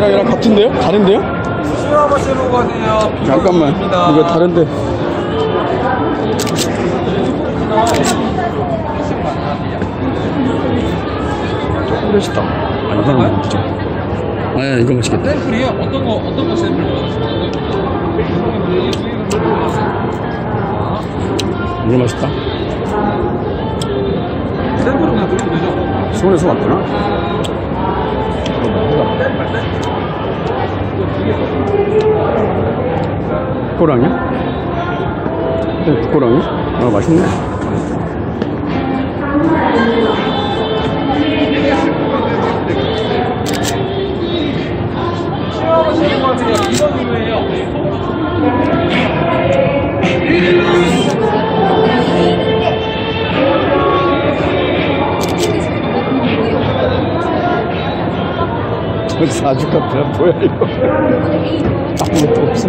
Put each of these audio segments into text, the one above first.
저희랑 얘랑 같은데요? 다른데요? 수영을 쓰고 가세요. 잠깐만. 이거 다른데. 조금 맛있다. 아, 이거는 먹자. 아, 이거 맛있겠다. 샘플이요? 어떤 거, 어떤 거 샘플 원하시나요? 이거 맛있다. 샘플은 그냥 드리면 되죠? 수원에서 왔구나. 국고랑이야? 네, 국고랑이? 아, 맛있네. 사주 카페야? 뭐야, 이거? 아무것도 없어.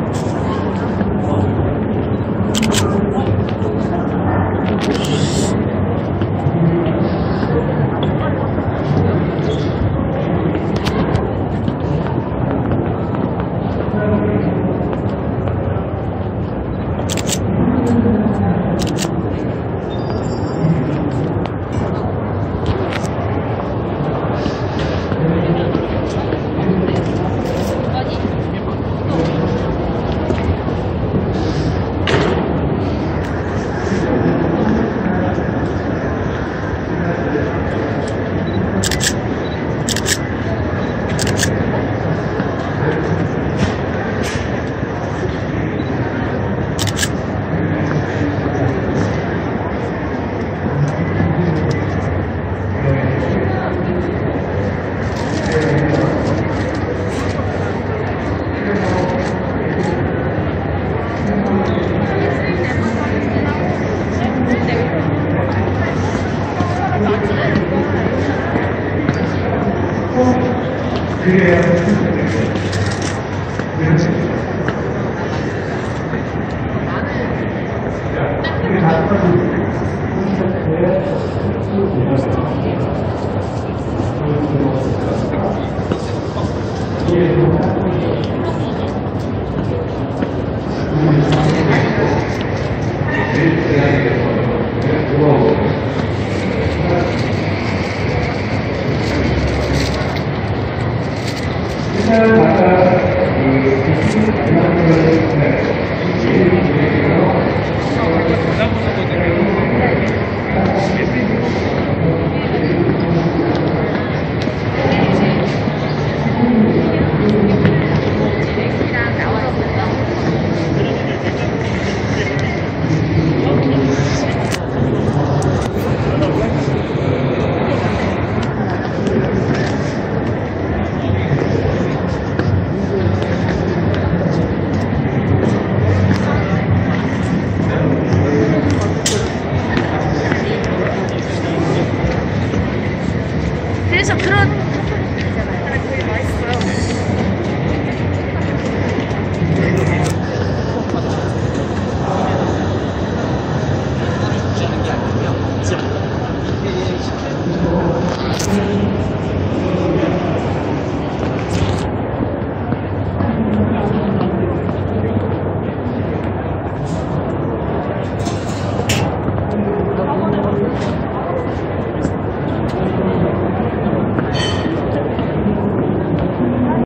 Yeah.